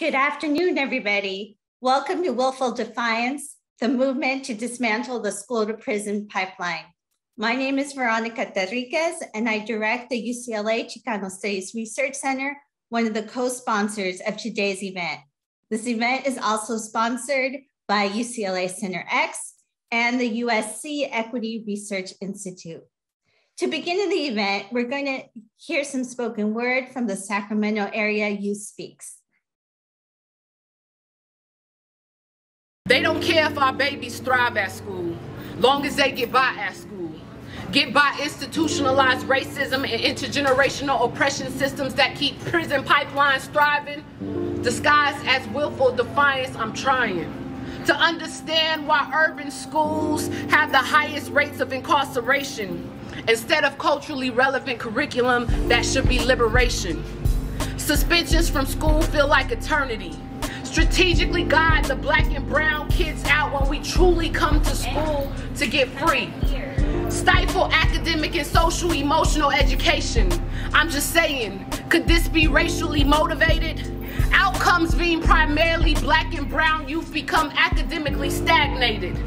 Good afternoon, everybody. Welcome to Willful Defiance, the movement to dismantle the school to prison pipeline. My name is Veronica Terriquez, and I direct the UCLA Chicano Studies Research Center, one of the co-sponsors of today's event. This event is also sponsored by UCLA Center X and the USC Equity Research Institute. To begin the event, we're going to hear some spoken word from the Sacramento area Youth Speaks. They don't care if our babies thrive at school, long as they get by at school. Get by institutionalized racism and intergenerational oppression systems that keep prison pipelines thriving. Disguised as willful defiance, I'm trying to understand why urban schools have the highest rates of incarceration instead of culturally relevant curriculum that should be liberation. Suspensions from school feel like eternity strategically guide the black and brown kids out when we truly come to school to get free. Stifle academic and social emotional education. I'm just saying, could this be racially motivated? Outcomes being primarily black and brown youth become academically stagnated,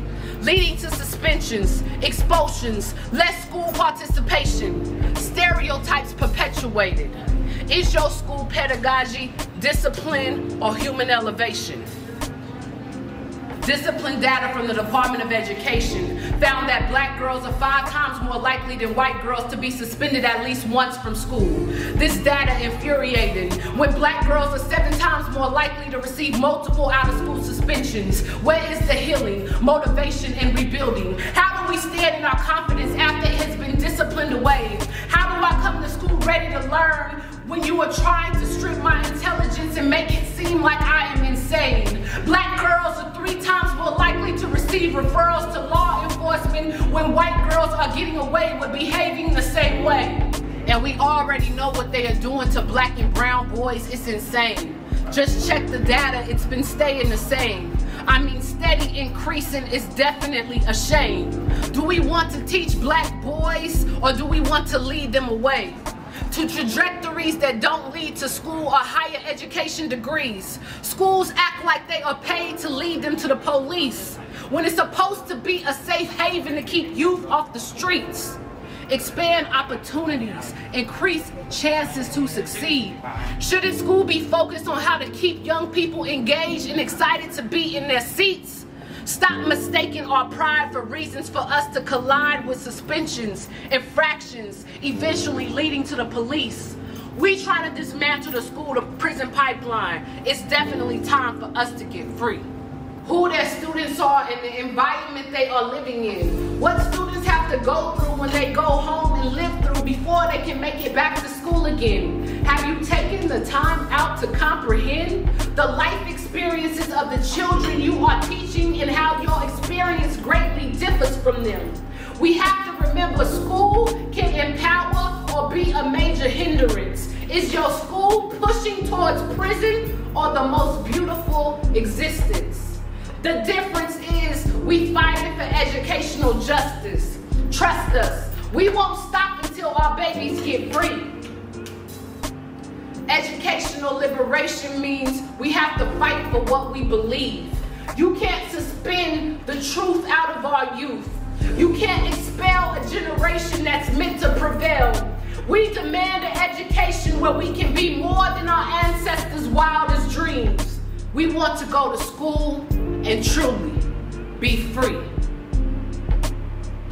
leading to suspensions, expulsions, less school participation, stereotypes perpetuated. Is your school pedagogy discipline or human elevation? Discipline data from the Department of Education found that black girls are five times more likely than white girls to be suspended at least once from school. This data infuriating when black girls are seven times more likely to receive multiple out of school suspensions. Where is the healing, motivation, and rebuilding? How do we stand in our confidence after it has been disciplined away? How do I come to school ready to learn when you are trying to strip my intelligence and make it seem like I am insane. Black girls are three times more likely to receive referrals to law enforcement when white girls are getting away with behaving the same way. And we already know what they are doing to black and brown boys. It's insane. Just check the data, it's been staying the same. I mean, steady increasing is definitely a shame. Do we want to teach black boys or do we want to lead them away? To trajectories that don't lead to school or higher education degrees. Schools act like they are paid to lead them to the police when it's supposed to be a safe haven to keep youth off the streets. Expand opportunities, increase chances to succeed. Shouldn't school be focused on how to keep young people engaged and excited to be in their seats? Stop mistaking our pride for reasons for us to collide with suspensions, infractions, eventually leading to the police. We try to dismantle the school to prison pipeline. It's definitely time for us to get free. Who their students are and the environment they are living in. What students have to go through when they go home and live through before they can make it back to school again. Have you taken the time out to comprehend the life experiences of the children you are teaching and how your experience greatly differs from them? We have to remember school can empower or be a major hindrance. Is your school pushing towards prison or the most beautiful existence? The difference is we fighting for educational justice. Trust us, we won't stop until our babies get free. Educational liberation means we have to fight for what we believe. You can't suspend the truth out of our youth. You can't expel a generation that's meant to prevail. We demand an education where we can be more than our ancestors' wildest dreams. We want to go to school and truly be free.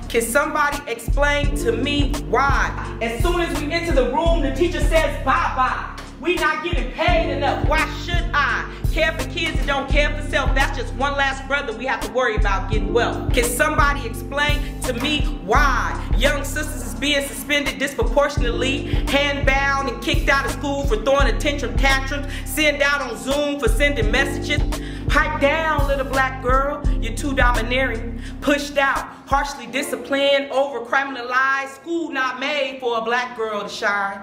Can somebody explain to me why? As soon as we enter the room, the teacher says bye-bye. We not getting paid enough. Why should I care for kids that don't care for self? That's just one last brother we have to worry about getting well. Can somebody explain to me why young sisters is being suspended disproportionately, hand-bound and kicked out of school for throwing a tantrum tantrums, sent out on Zoom for sending messages? Pipe down, little black girl. You're too domineering. Pushed out, harshly disciplined, over criminalized. School not made for a black girl to shine.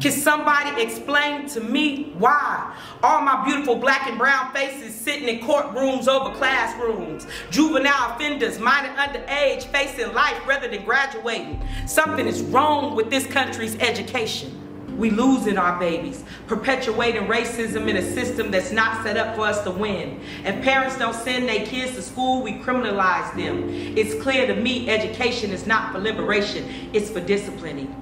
Can somebody explain to me why all my beautiful black and brown faces sitting in courtrooms over classrooms, juvenile offenders, minor underage, facing life rather than graduating? Something is wrong with this country's education. We losing our babies, perpetuating racism in a system that's not set up for us to win. If parents don't send their kids to school, we criminalize them. It's clear to me education is not for liberation, it's for disciplining.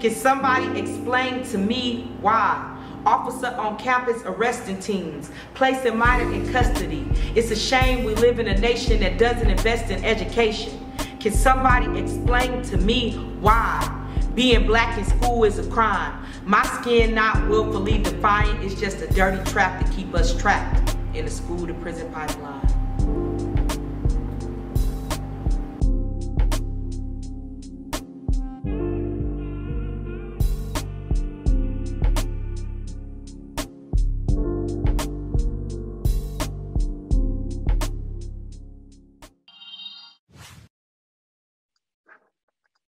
Can somebody explain to me why? Officer on campus arresting teens, placing minor in custody. It's a shame we live in a nation that doesn't invest in education. Can somebody explain to me why? Being black in school is a crime. My skin not willfully defiant is just a dirty trap to keep us trapped in the school to prison pipeline.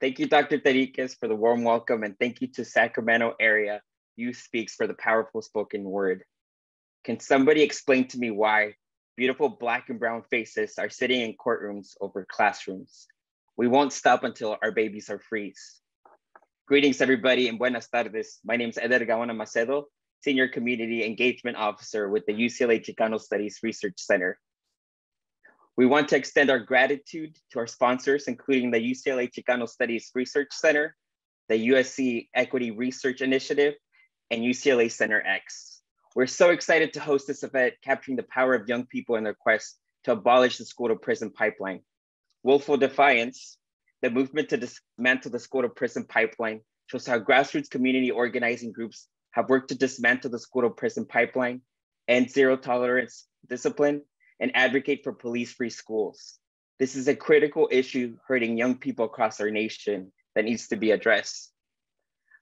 Thank you, Dr. Terriquez, for the warm welcome, and thank you to Sacramento area Youth Speaks for the powerful spoken word. Can somebody explain to me why beautiful black and brown faces are sitting in courtrooms over classrooms? We won't stop until our babies are free. Greetings, everybody, and buenas tardes. My name is Eder Gaona Macedo, Senior Community Engagement Officer with the UCLA Chicano Studies Research Center. We want to extend our gratitude to our sponsors, including the UCLA Chicano Studies Research Center, the USC Equity Research Initiative, and UCLA Center X. We're so excited to host this event, capturing the power of young people in their quest to abolish the school to prison pipeline. Willful Defiance, the movement to dismantle the school to prison pipeline, shows how grassroots community organizing groups have worked to dismantle the school to prison pipeline and zero tolerance discipline and advocate for police-free schools. This is a critical issue hurting young people across our nation that needs to be addressed.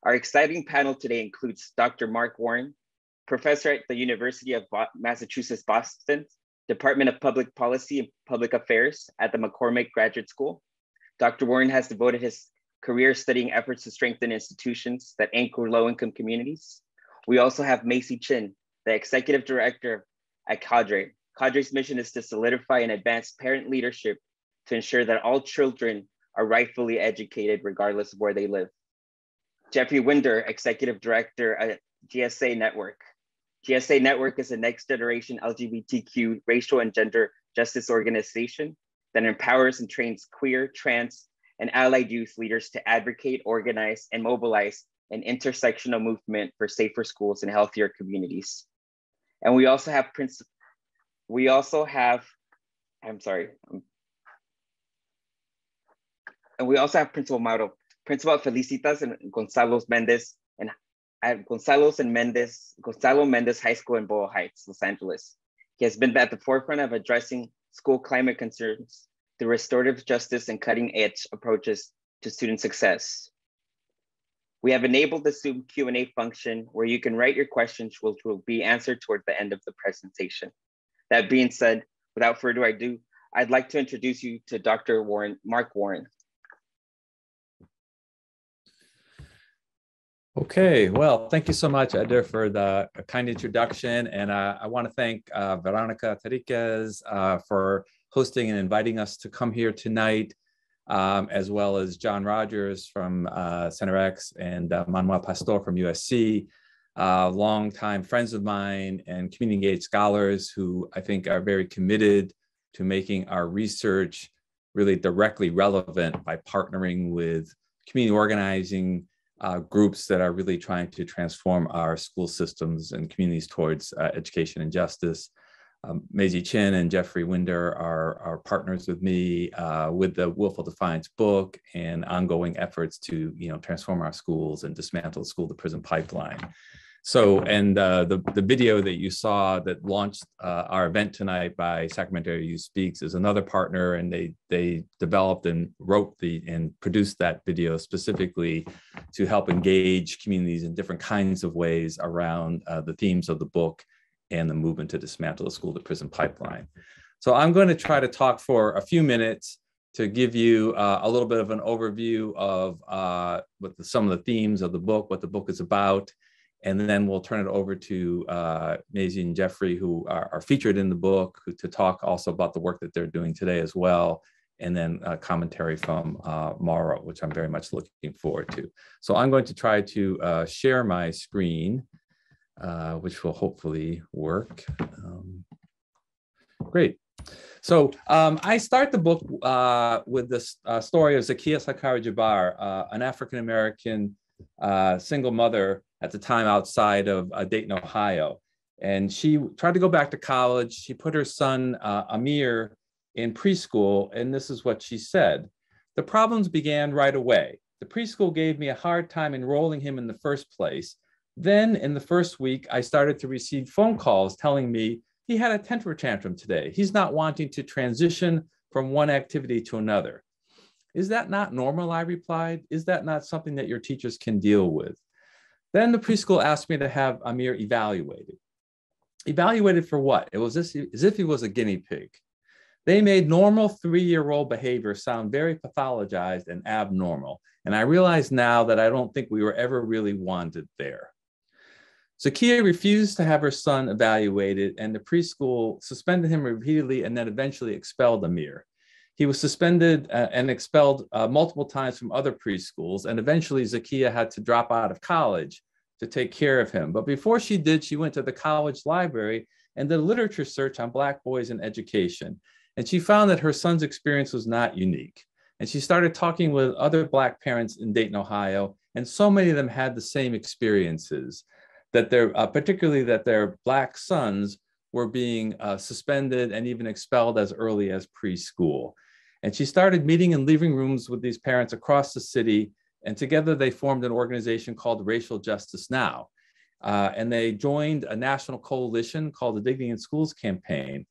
Our exciting panel today includes Dr. Mark Warren, professor at the University of Massachusetts Boston, Department of Public Policy and Public Affairs at the McCormack Graduate School. Dr. Warren has devoted his career studying efforts to strengthen institutions that anchor low-income communities. We also have Maisie Chin, the executive director at Cadre, Cadre's mission is to solidify and advance parent leadership to ensure that all children are rightfully educated regardless of where they live. Geoffrey Winder, Executive Director at GSA Network. GSA Network is a next generation LGBTQ racial and gender justice organization that empowers and trains queer, trans, and allied youth leaders to advocate, organize, and mobilize an intersectional movement for safer schools and healthier communities. And we also have Prince we also have, I'm sorry, and we also have Principal Mauro, Principal Felicitas and Gonzalo Mendez, and at Gonzalo and Mendez, Gonzalo Mendez High School in Boyle Heights, Los Angeles. He has been at the forefront of addressing school climate concerns through restorative justice and cutting edge approaches to student success. We have enabled the Zoom Q&A function where you can write your questions, which will be answered toward the end of the presentation. That being said, without further ado, I'd like to introduce you to Dr. Warren, Mark Warren. Okay, well, thank you so much, Eder, for the kind introduction. And uh, I want to thank uh, Veronica Terriquez uh, for hosting and inviting us to come here tonight, um, as well as John Rogers from uh, Center X and uh, Manuel Pastor from USC uh, longtime friends of mine and community engaged scholars who I think are very committed to making our research really directly relevant by partnering with community organizing uh, groups that are really trying to transform our school systems and communities towards uh, education and justice. Um, Maisie Chin and Geoffrey Winder are, are partners with me uh, with the Willful Defiance book and ongoing efforts to you know transform our schools and dismantle the school to prison pipeline. So, and uh, the, the video that you saw that launched uh, our event tonight by Sacramento Youth Speaks is another partner, and they they developed and wrote the and produced that video specifically to help engage communities in different kinds of ways around uh, the themes of the book and the movement to dismantle the school to prison pipeline. So, I'm going to try to talk for a few minutes to give you uh, a little bit of an overview of uh, what the, some of the themes of the book, what the book is about and then we'll turn it over to uh, Maisie and Geoffrey, who are, are, featured in the book, to talk also about the work that they're doing today as well, and then a commentary from uh, Mauro, which I'm very much looking forward to. So I'm going to try to uh, share my screen, uh, which will hopefully work. Um, great. So um, I start the book uh, with this uh, story of Zakiya Sankara-Jabar, uh, an African American uh, single mother at the time outside of uh, Dayton, Ohio. And she tried to go back to college. She put her son uh, Amir in preschool, and this is what she said The problems began right away. The preschool gave me a hard time enrolling him in the first place. Then, in the first week, I started to receive phone calls telling me he had a temper tantrum today. He's not wanting to transition from one activity to another. Is that not normal? I replied. Is that not something that your teachers can deal with? Then the preschool asked me to have Amir evaluated. Evaluated for what? It was as if he was a guinea pig. They made normal three year old behavior sound very pathologized and abnormal. And I realize now that I don't think we were ever really wanted there. Zakiya refused to have her son evaluated, and the preschool suspended him repeatedly and then eventually expelled Amir. He was suspended uh, and expelled uh, multiple times from other preschools, and eventually Zakiya had to drop out of college to take care of him. But before she did, she went to the college library and did a literature search on Black boys in education. And she found that her son's experience was not unique. And she started talking with other Black parents in Dayton, Ohio, and so many of them had the same experiences that their, uh, particularly that their black sons were being uh, suspended and even expelled as early as preschool. And she started meeting in living rooms with these parents across the city. And together they formed an organization called Racial Justice Now. Uh, and they joined a national coalition called the Dignity in Schools Campaign.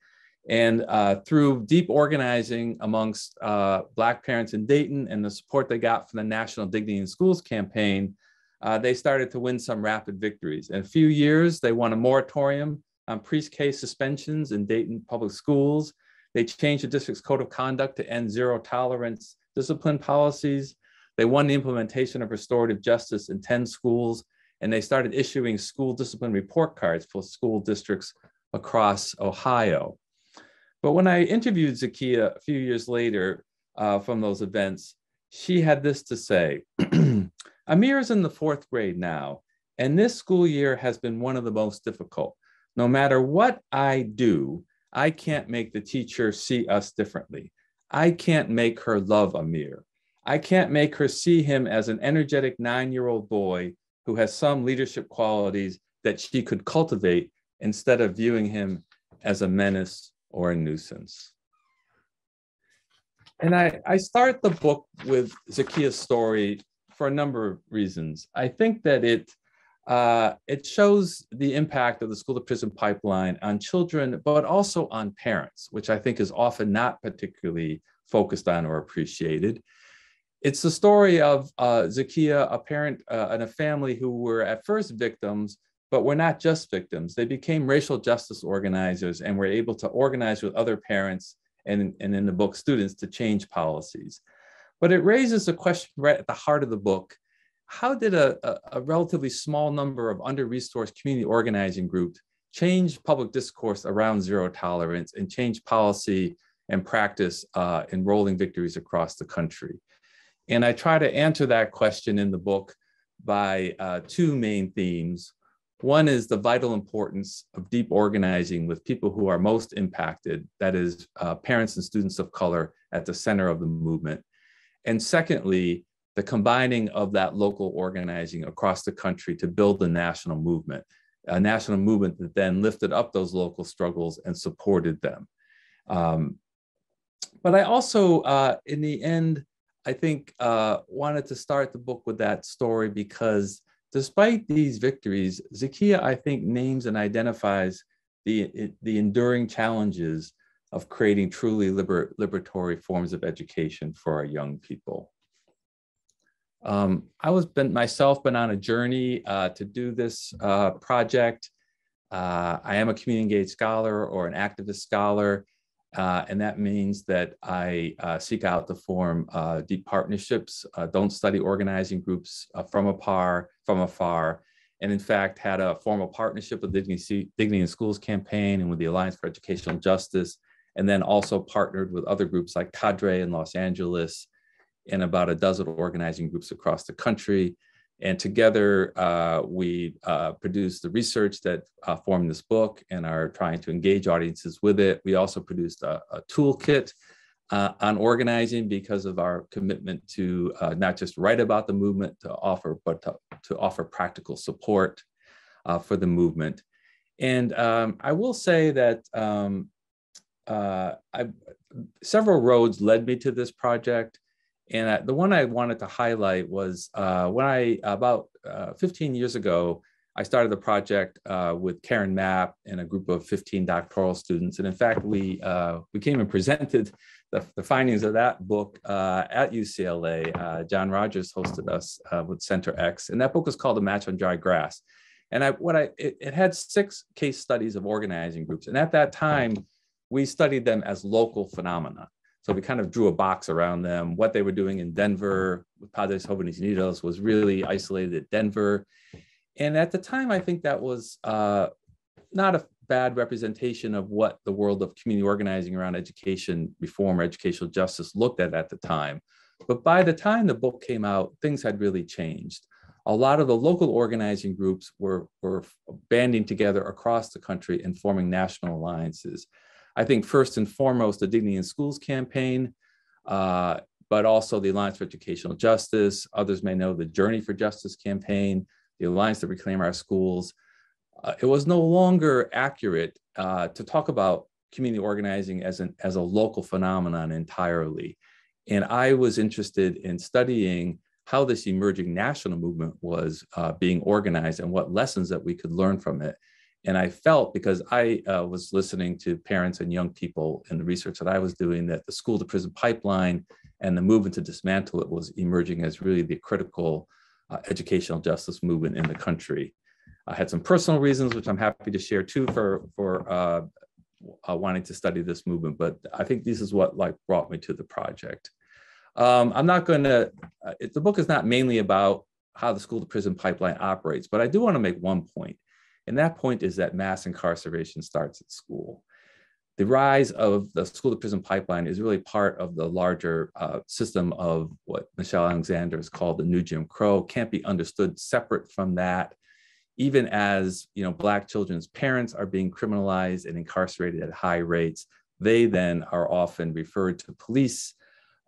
And uh, through deep organizing amongst uh, Black parents in Dayton and the support they got from the National Dignity in Schools Campaign, uh, they started to win some rapid victories. In a few years, they won a moratorium on pre-K suspensions in Dayton public schools. They changed the district's code of conduct to end zero tolerance discipline policies. They won the implementation of restorative justice in 10 schools, and they started issuing school discipline report cards for school districts across Ohio. But when I interviewed Zakiya a few years later uh, from those events, she had this to say Amir is in the fourth grade now, and this school year has been one of the most difficult. No matter what I do, I can't make the teacher see us differently. I can't make her love Amir. I can't make her see him as an energetic nine year old boy who has some leadership qualities that she could cultivate instead of viewing him as a menace or a nuisance. And I, I start the book with Zakiya's story for a number of reasons. I think that it uh, it shows the impact of the school to prison pipeline on children, but also on parents, which I think is often not particularly focused on or appreciated. It's the story of uh, Zakiya, a parent uh, and a family who were at first victims, but were not just victims. They became racial justice organizers and were able to organize with other parents and, and in the book, students to change policies. But it raises a question right at the heart of the book. How did a, a, a relatively small number of under-resourced community organizing groups change public discourse around zero tolerance and change policy and practice uh, in rolling victories across the country? And I try to answer that question in the book by uh, two main themes. One is the vital importance of deep organizing with people who are most impacted, that is, uh, parents and students of color at the center of the movement. And secondly, the combining of that local organizing across the country to build a national movement, a national movement that then lifted up those local struggles and supported them. Um, but I also, uh, in the end, I think uh, wanted to start the book with that story because despite these victories, Zakiya, I think, names and identifies the, the enduring challenges of creating truly liber liberatory forms of education for our young people. Um, I was been myself been on a journey uh, to do this uh, project. Uh, I am a community engaged scholar or an activist scholar, uh, and that means that I uh, seek out to form uh, deep partnerships, don't study organizing groups from afar, from afar, and in fact had a formal partnership with the Dignity, Dignity in Schools campaign and with the Alliance for Educational Justice and then also partnered with other groups like Cadre in Los Angeles and about a dozen organizing groups across the country. And together, uh, we uh, produced the research that uh, formed this book and are trying to engage audiences with it. We also produced a, a toolkit uh, on organizing because of our commitment to uh, not just write about the movement to offer, but to, to offer practical support uh, for the movement. And um, I will say that um, I, several roads led me to this project. And I, the one I wanted to highlight was uh, when I, about uh, 15 years ago, I started the project uh, with Karen Mapp and a group of 15 doctoral students. And in fact, we, uh, we came and presented the, the findings of that book uh, at UCLA. Uh, John Rogers hosted us with Center X. And that book was called A Match on Dry Grass. And I, what I, it, it had six case studies of organizing groups. And at that time, we studied them as local phenomena. So we kind of drew a box around them. What they were doing in Denver with Padres Jóvenes Unidos was really isolated at Denver. And at the time, I think that was uh, not a bad representation of what the world of community organizing around education reform or educational justice looked at at the time. But by the time the book came out, things had really changed. A lot of the local organizing groups were, were banding together across the country and forming national alliances. I think first and foremost, the Dignity in Schools campaign, uh, but also the Alliance for Educational Justice. Others may know the Journey for Justice campaign, the Alliance to Reclaim Our Schools. Uh, it was no longer accurate uh, to talk about community organizing as, an, as a local phenomenon entirely. And I was interested in studying how this emerging national movement was uh, being organized and what lessons that we could learn from it. And I felt because I uh, was listening to parents and young people in the research that I was doing that the school to prison pipeline and the movement to dismantle it was emerging as really the critical uh, educational justice movement in the country. I had some personal reasons, which I'm happy to share too, for for uh, uh wanting to study this movement. But I think this is what like brought me to the project. Um, I'm not going to. Uh, the book is not mainly about how the school to prison pipeline operates, but I do want to make one point and that point is that mass incarceration starts at school. The rise of the school to prison pipeline is really part of the larger uh, system of what Michelle Alexander has called the new Jim Crow, can't be understood separate from that. Even as you know, Black children's parents are being criminalized and incarcerated at high rates, they then are often referred to police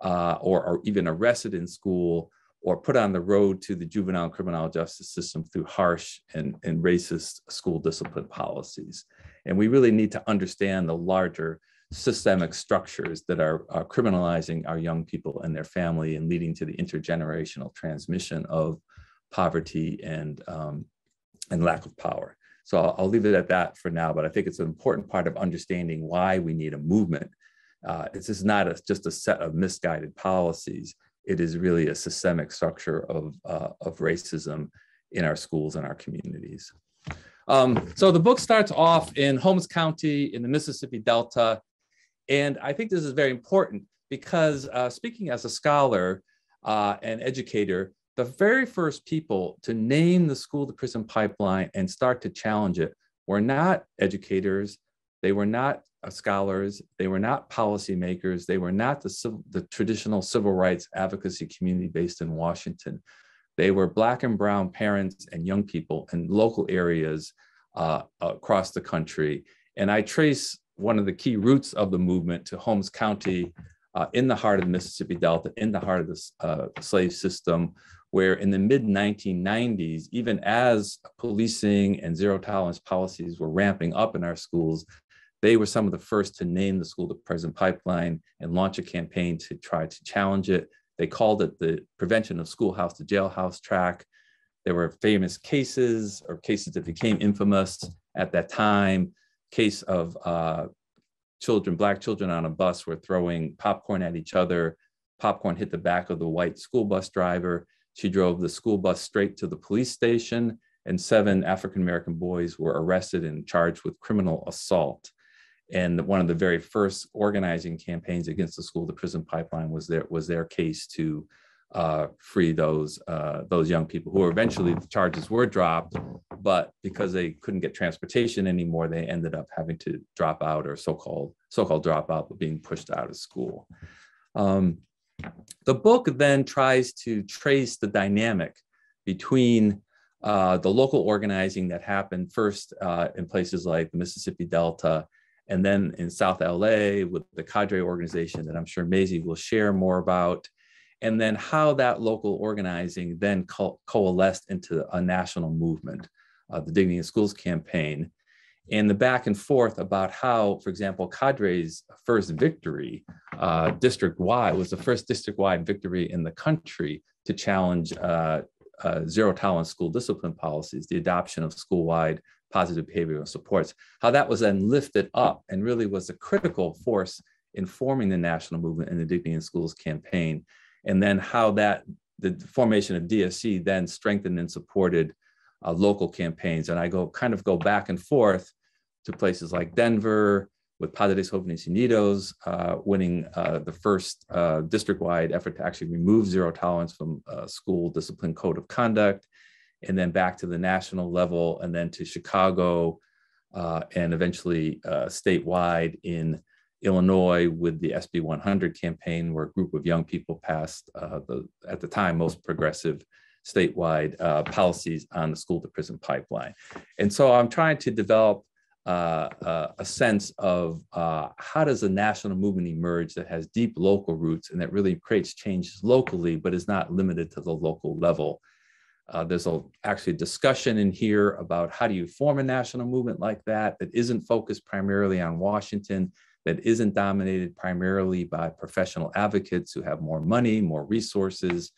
uh, or are even arrested in school or put on the road to the juvenile criminal justice system through harsh and, and racist school discipline policies. And we really need to understand the larger systemic structures that are, are, criminalizing our young people and their family and leading to the intergenerational transmission of poverty and, um, and lack of power. So I'll, I'll, leave it at that for now, but I think it's an important part of understanding why we need a movement. Uh, it's just not a, just a set of misguided policies it is really a systemic structure of, uh, of racism in our schools and our communities. Um, so the book starts off in Holmes County in the Mississippi Delta. And I think this is very important because uh, speaking as a scholar uh, and educator, the very first people to name the school to prison pipeline and start to challenge it were not educators, they were not scholars, they were not policymakers, they were not the, the traditional civil rights advocacy community based in Washington. They were Black and Brown parents and young people in local areas uh, across the country. And I trace one of the key roots of the movement to Holmes County uh, in the heart of the Mississippi Delta, in the heart of the uh, slave system, where in the mid 1990s, even as policing and zero tolerance policies were ramping up in our schools, they were some of the first to name the school to prison pipeline and launch a campaign to try to challenge it. They called it the prevention of schoolhouse to jailhouse track. There were famous cases or cases that became infamous at that time. Case of uh, children, black children on a bus were throwing popcorn at each other. Popcorn hit the back of the white school bus driver. She drove the school bus straight to the police station, and seven African American boys were arrested and charged with criminal assault. And one of the very first organizing campaigns against the school to prison pipeline was their was their case to uh, free those uh, those young people who eventually the charges were dropped, but because they couldn't get transportation anymore, they ended up having to drop out or so-called so-called dropout, but being pushed out of school. Um, the book then tries to trace the dynamic between uh, the local organizing that happened first uh, in places like the Mississippi Delta, and then in South LA with the cadre organization that I'm sure Maisie will share more about, and then how that local organizing then co coalesced into a national movement, uh, the Dignity in Schools campaign, and the back and forth about how, for example, Cadre's first victory uh, district-wide was the first district-wide victory in the country to challenge uh, uh, zero tolerance school discipline policies, the adoption of school-wide positive behavioral supports, how that was then lifted up and really was a critical force in forming the national movement in the Dignity in Schools campaign. And then how that, the formation of DSC then strengthened and supported uh, local campaigns. And I go kind of go back and forth to places like Denver, with Padres Jóvenes Unidos uh, winning uh, the first uh, district-wide effort to actually remove zero tolerance from school discipline code of conduct, and then back to the national level, and then to Chicago, uh, and eventually uh, statewide in Illinois with the SB 100 campaign, where a group of young people passed uh, the, at the time, most progressive statewide policies on the school to prison pipeline. And so I'm trying to develop uh, uh, a sense of uh, how does a national movement emerge that has deep local roots and that really creates changes locally, but is not limited to the local level. Uh, there's a, actually a discussion in here about how do you form a national movement like that that isn't focused primarily on Washington, that isn't dominated primarily by professional advocates who have more money, more resources,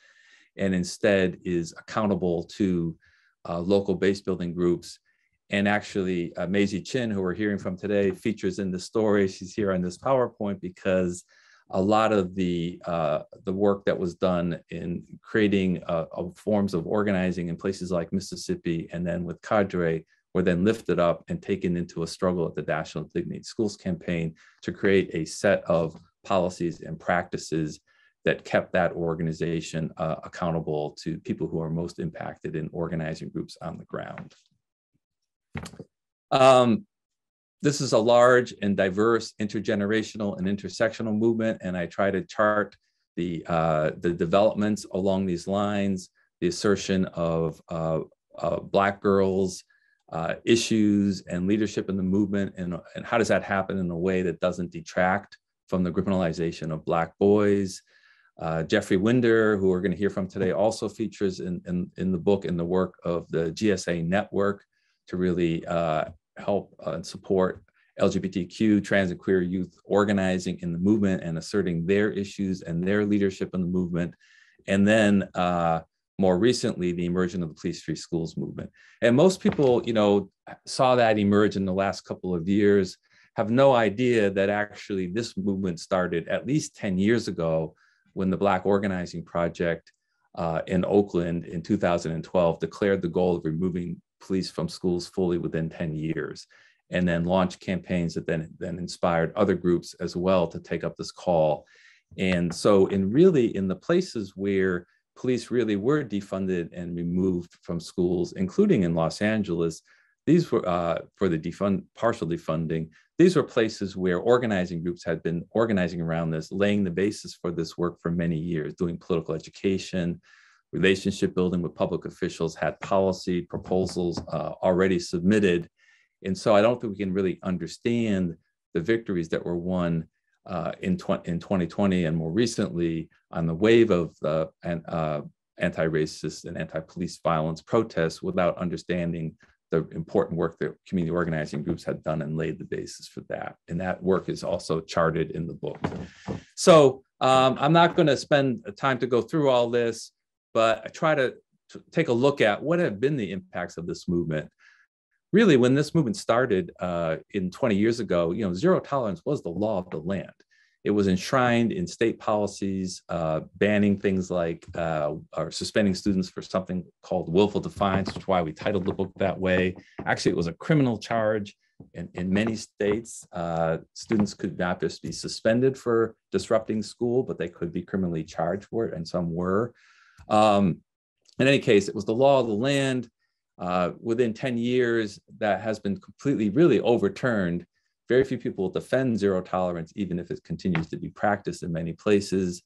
and instead is accountable to uh, local base building groups and actually, uh, Maisie Chin, who we're hearing from today, features in the story. She's here on this PowerPoint because a lot of the uh, the work that was done in creating uh, forms of organizing in places like Mississippi and then with Cadre were then lifted up and taken into a struggle at the National Dignity Schools campaign to create a set of policies and practices that kept that organization uh, accountable to people who are most impacted in organizing groups on the ground. Um, this is a large and diverse intergenerational and intersectional movement, and I try to chart the, uh, the developments along these lines, the assertion of uh, uh, Black girls, uh, issues and leadership in the movement, and, and how does that happen in a way that doesn't detract from the criminalization of Black boys. Uh, Geoffrey Winder, who we're going to hear from today, also features in, in, in the book in the work of the GSA network, to really uh, help uh, and support LGBTQ, trans and queer youth organizing in the movement and asserting their issues and their leadership in the movement. And then uh, more recently, the emergence of the police-free schools movement. And most people, you know, saw that emerge in the last couple of years, have no idea that actually this movement started at least 10 years ago when the Black Organizing Project uh, in Oakland in 2012 declared the goal of removing police from schools fully within 10 years and then launched campaigns that then, then inspired other groups as well to take up this call. And so in really in the places where police really were defunded and removed from schools, including in Los Angeles, these were uh, for the defund partial defunding. These were places where organizing groups had been organizing around this, laying the basis for this work for many years, doing political education, relationship building with public officials, had policy proposals uh, already submitted. And so I don't think we can really understand the victories that were won uh, in, tw- in 2020 and more recently on the wave of the uh, anti-racist and anti-police violence protests without understanding the important work that community organizing groups had done and laid the basis for that. And that work is also charted in the book. So um, I'm not going to spend time to go through all this but I try to, take a look at what have been the impacts of this movement. Really, when this movement started uh, in 20 years ago, you know, zero tolerance was the law of the land. It was enshrined in state policies, uh, banning things like uh, or suspending students for something called willful defiance, which is why we titled the book that way. Actually, it was a criminal charge. In, in many states, uh, students could not just be suspended for disrupting school, but they could be criminally charged for it, and some were. Um, in any case, it was the law of the land. Uh, within 10 years, that has been completely, really overturned. Very few people will defend zero tolerance, even if it continues to be practiced in many places.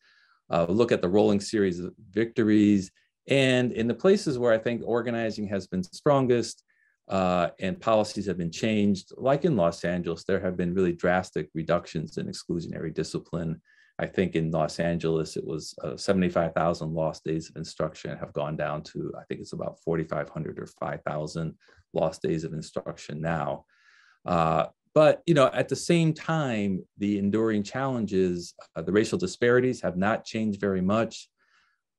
Uh, look at the rolling series of victories. And in the places where I think organizing has been strongest uh, and policies have been changed, like in Los Angeles, there have been really drastic reductions in exclusionary discipline. I think in Los Angeles, it was uh, 75,000 lost days of instruction have gone down to, I think it's about 4,500 or 5,000 lost days of instruction now. Uh, but you know, at the same time, the enduring challenges, uh, the racial disparities have not changed very much.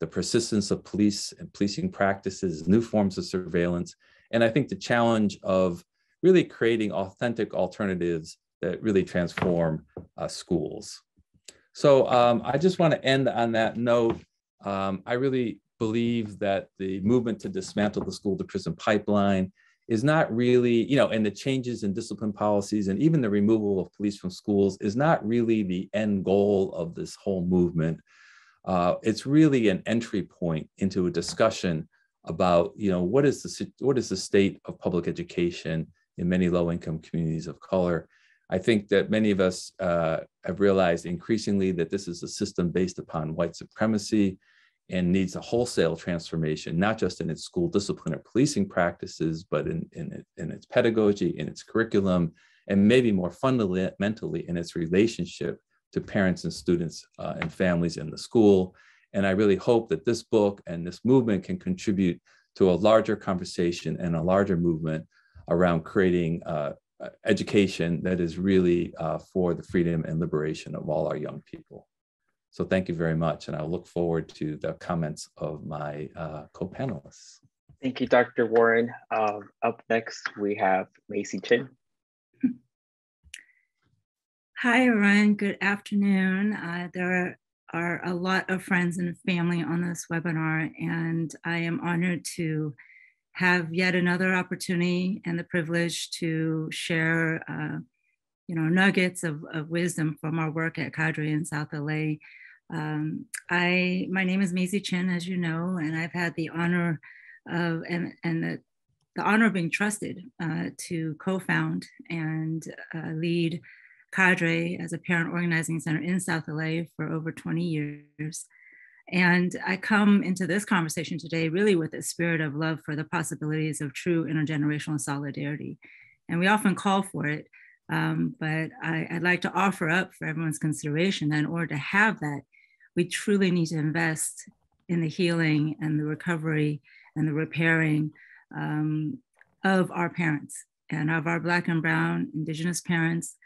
The persistence of police and policing practices, new forms of surveillance, and I think the challenge of really creating authentic alternatives that really transform uh, schools. So um, I just want to end on that note. Um, I really believe that the movement to dismantle the school to prison pipeline is not really, you know, and the changes in discipline policies and even the removal of police from schools is not really the end goal of this whole movement. Uh, it's really an entry point into a discussion about, you know, what is the what is the state of public education in many low-income communities of color, I think that many of us uh, have realized increasingly that this is a system based upon white supremacy and needs a wholesale transformation, not just in its school discipline or policing practices, but in, in, in its pedagogy, in its curriculum, and maybe more fundamentally in its relationship to parents and students uh, and families in the school. And I really hope that this book and this movement can contribute to a larger conversation and a larger movement around creating uh, education that is really uh, for the freedom and liberation of all our young people. So thank you very much. And I look forward to the comments of my uh, co-panelists. Thank you, Dr. Warren. Uh, up next, we have Maisie Chin. Hi, everyone. Good afternoon. Uh, there are a lot of friends and family on this webinar, and I am honored to have yet another opportunity and the privilege to share, uh, you know, nuggets of, of, wisdom from our work at Cadre in South LA. Um, I, my name is Maisie Chin, as you know, and I've had the honor of and, and the, the honor of being trusted uh, to co-found and uh, lead Cadre as a parent organizing center in South LA for over 20 years. And I come into this conversation today really with a spirit of love for the possibilities of true intergenerational solidarity. And we often call for it, um, but I, would like to offer up for everyone's consideration that in order to have that, we truly need to invest in the healing and the recovery and the repairing um, of our parents and of our Black and Brown Indigenous parents,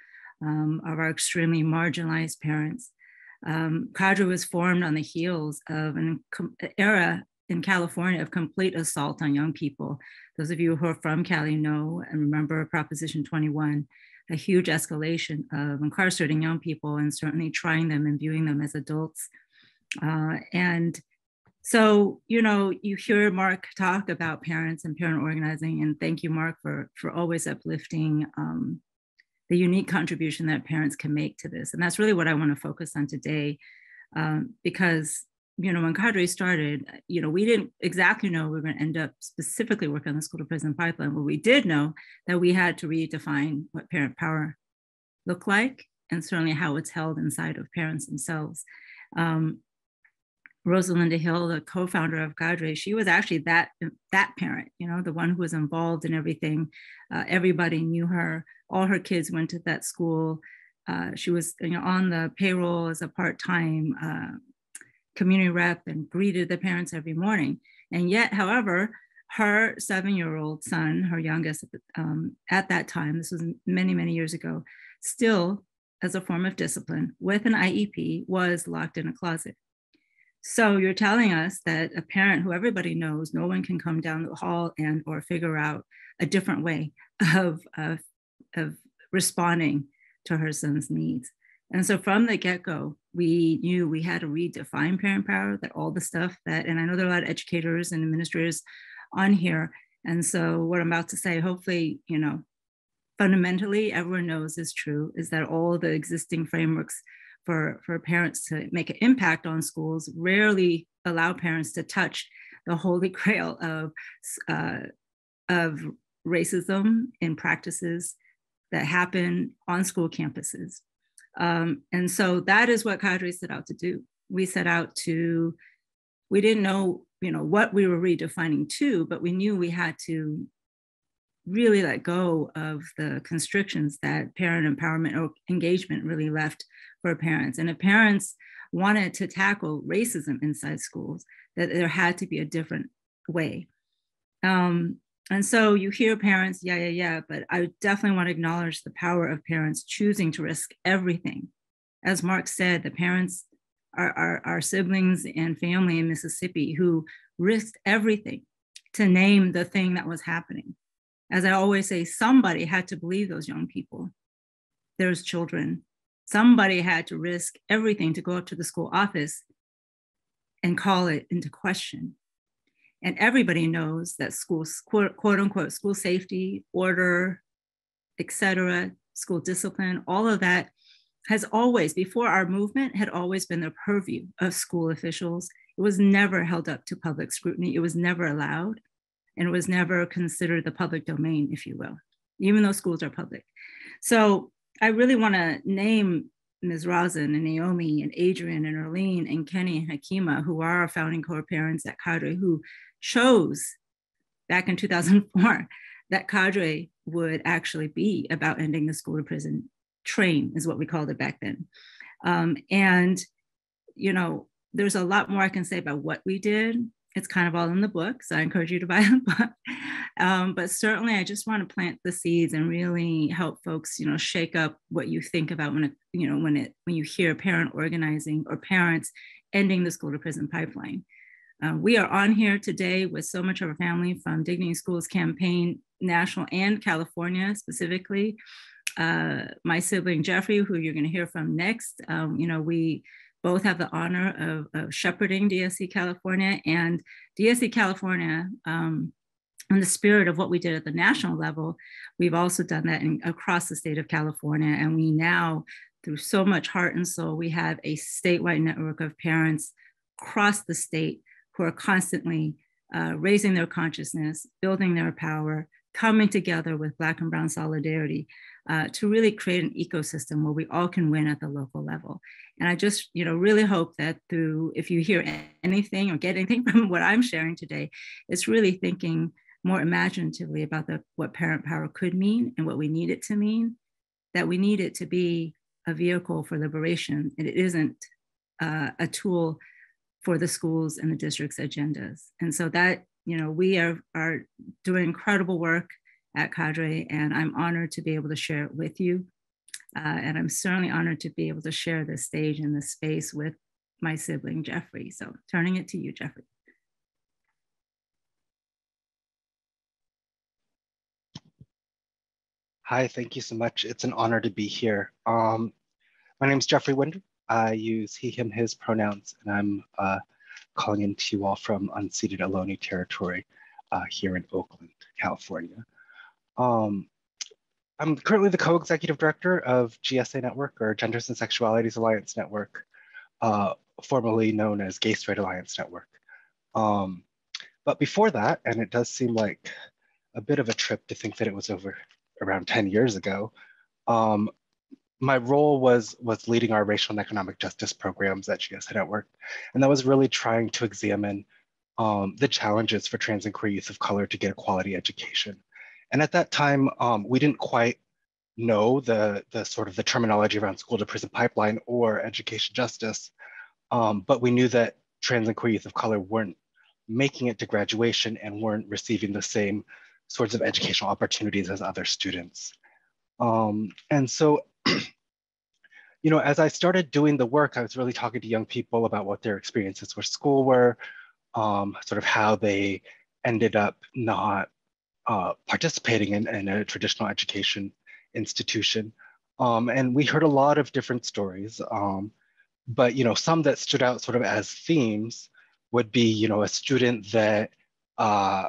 um, of our extremely marginalized parents, um, Cadre was formed on the heels of an era in California of complete assault on young people. Those of you who are from Cali know and remember Proposition 21, a huge escalation of incarcerating young people and certainly trying them and viewing them as adults. Uh, and so, you know, you hear Mark talk about parents and parent organizing, and thank you, Mark, for, for always uplifting um, the unique contribution that parents can make to this. And that's really what I want to focus on today, um, because you know when Cadre started, you know we didn't exactly know we were going to end up specifically working on the school to prison pipeline, but we did know that we had to redefine what parent power looked like, and certainly how it's held inside of parents themselves. Um, Rosalinda Hill, the co-founder of Cadre, she was actually that that parent, you know, the one who was involved in everything. Uh, everybody knew her. All her kids went to that school. Uh, she was, you know, on the payroll as a part-time uh, community rep and greeted the parents every morning. And yet, however, her seven-year-old son, her youngest um, at that time, this was many, many years ago, still as a form of discipline with an IEP, was locked in a closet so you're telling us that a parent who everybody knows, no one can come down the hall and or figure out a different way of, of, of responding to her son's needs. And so from the get-go, we knew we had to redefine parent power, that all the stuff that, and I know there are a lot of educators and administrators on here. And so what I'm about to say, hopefully, you know, fundamentally everyone knows is true, is that all the existing frameworks for, for parents to make an impact on schools rarely allow parents to touch the holy grail of uh, of racism in practices that happen on school campuses. Um, and so that is what cadre set out to do. We set out to, we didn't know, you know, what we were redefining to, but we knew we had to really let go of the constrictions that parent empowerment or engagement really left for parents. And if parents wanted to tackle racism inside schools, that there had to be a different way. Um, and so you hear parents, yeah, yeah, yeah, but I definitely want to acknowledge the power of parents choosing to risk everything. As Mark said, the parents are our, our siblings and family in Mississippi who risked everything to name the thing that was happening. As I always say, somebody had to believe those young people. There's children. Somebody had to risk everything to go up to the school office and call it into question. And everybody knows that school, quote, quote unquote, school safety, order, etc., school discipline, all of that has always, before our movement, had always been the purview of school officials. It was never held up to public scrutiny. It was never allowed, and was never considered the public domain, if you will, even though schools are public. So I really want to name Ms. Rosin and Naomi and Adrian and Erlene and Kenny and Hakima, who are our founding co-parents at Cadre, who chose back in 2004 that Cadre would actually be about ending the school to prison train is what we called it back then. Um, and, you know, there's a lot more I can say about what we did it's kind of all in the book so i encourage you to buy the book. Um, but certainly i just want to plant the seeds and really help folks you know shake up what you think about when it you know when it when you hear parent organizing or parents ending the school to prison pipeline. Uh, we are on here today with so much of our family from dignity schools campaign national and california specifically. Uh, my sibling Geoffrey who you're going to hear from next um, you know we both have the honor of, of shepherding DSC California and DSC California. Um, in the spirit of what we did at the national level, we've also done that in, across the state of California. And we now, through so much heart and soul, we have a statewide network of parents across the state who are constantly uh, raising their consciousness, building their power, coming together with Black and Brown solidarity uh, to really create an ecosystem where we all can win at the local level. And I just, you know, really hope that through, if you hear anything or get anything from what I'm sharing today, it's really thinking more imaginatively about the, what parent power could mean and what we need it to mean, that we need it to be a vehicle for liberation. And it isn't uh, a tool for the schools and the district's agendas. And so that you know, we are, are doing incredible work at Cadre, and I'm honored to be able to share it with you. Uh, and I'm certainly honored to be able to share this stage and this space with my sibling, Geoffrey. So turning it to you, Geoffrey. Hi, thank you so much. It's an honor to be here. Um, my name is Geoffrey Winder. I use he, him, his pronouns, and I'm uh, calling in to you all from unceded Ohlone territory uh, here in Oakland, California. Um, I'm currently the co-executive director of GSA Network or Genders and Sexualities Alliance Network, uh, formerly known as Gay Straight Alliance Network. Um, but before that, and it does seem like a bit of a trip to think that it was over around 10 years ago, um, my role was was leading our racial and economic justice programs at GSA Network, and that was really trying to examine um, the challenges for trans and queer youth of color to get a quality education. And at that time, um, we didn't quite know the the sort of the terminology around school to prison pipeline or education justice, um, but we knew that trans and queer youth of color weren't making it to graduation and weren't receiving the same sorts of educational opportunities as other students. Um, and so you know, as I started doing the work, I was really talking to young people about what their experiences with school were, um, sort of how they ended up not uh, participating in, in, a traditional education institution. Um, and we heard a lot of different stories, um, but you know, some that stood out sort of as themes would be, you know, a student that uh,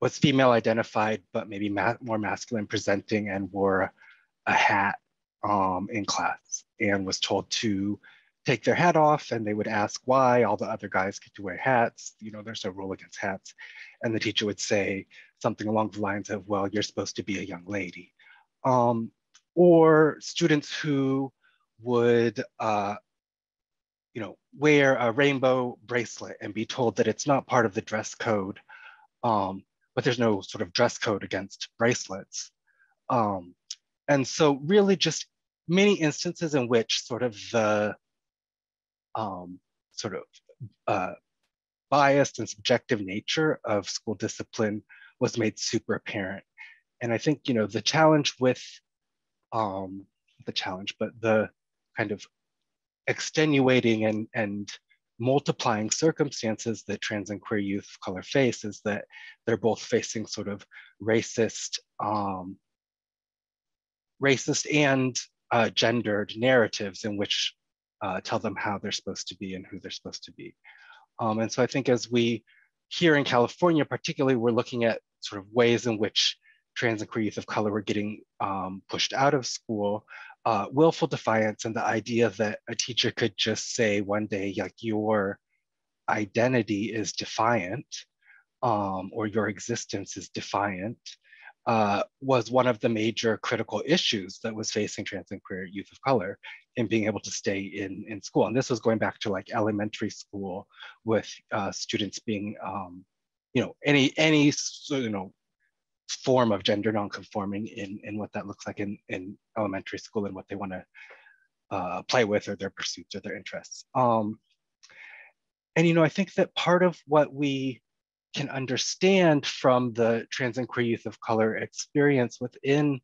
was female identified, but maybe ma more masculine presenting and wore a hat um, in class and was told to take their hat off and they would ask why all the other guys get to wear hats. You know, there's no rule against hats. And the teacher would say something along the lines of, well, you're supposed to be a young lady. Um, or students who would, uh, you know, wear a rainbow bracelet and be told that it's not part of the dress code, um, but there's no sort of dress code against bracelets. Um, and so really just many instances in which sort of the um, sort of uh, biased and subjective nature of school discipline was made super apparent. And I think, you know, the challenge with, um, the challenge, but the kind of extenuating and, and multiplying circumstances that trans and queer youth of color face is that they're both facing sort of racist, um, racist and uh, gendered narratives in which uh, tell them how they're supposed to be and who they're supposed to be. Um, and so I think as we here in California, particularly, we're looking at sort of ways in which trans and queer youth of color were getting um, pushed out of school, uh, willful defiance and the idea that a teacher could just say one day, like your identity is defiant um, or your existence is defiant, uh, was one of the major critical issues that was facing trans and queer youth of color in being able to stay in, in school. And this was going back to like elementary school with uh, students being, um, you know, any, any, you know, form of gender nonconforming in, in what that looks like in, in elementary school and what they want to uh, play with or their pursuits or their interests. Um, and, you know, I think that part of what we can understand from the trans and queer youth of color experience within